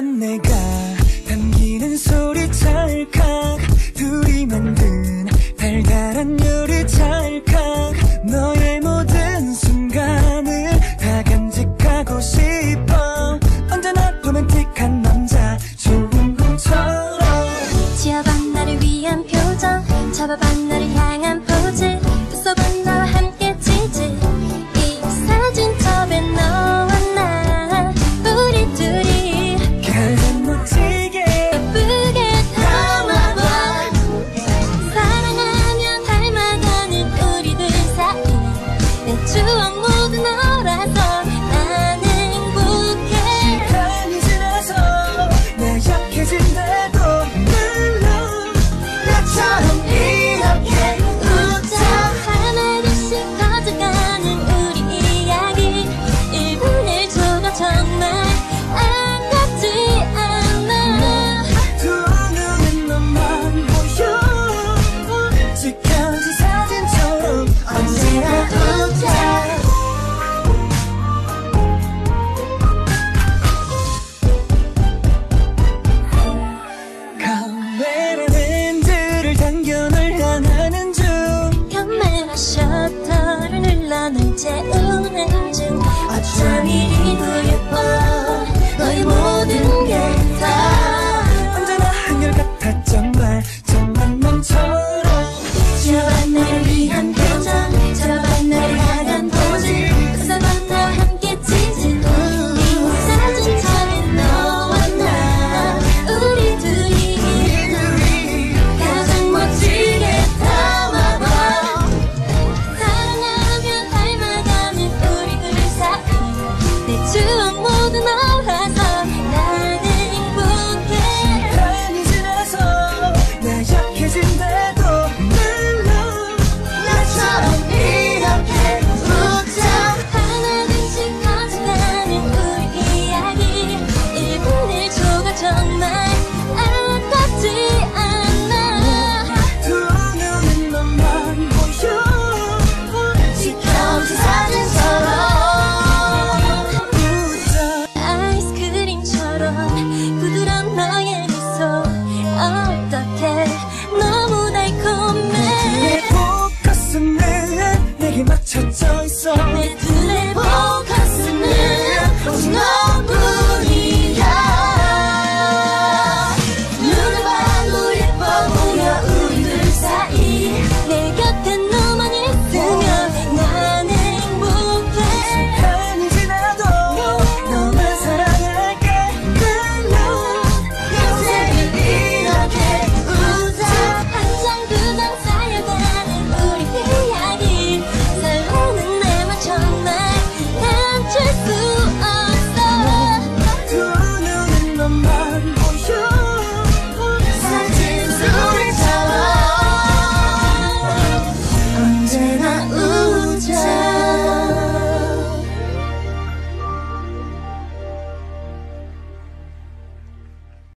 건 내가 당기는 소리 찰칵. 둘이 만든 달달한 요리 찰칵. 너의 모든 순간을 다 간직하고 싶어. 언제나 로맨틱한 남자 좋은 꿈처럼. 지어봐 나를 위한 표정 잡아봐 나를 향한 포즈. 그와 모든 나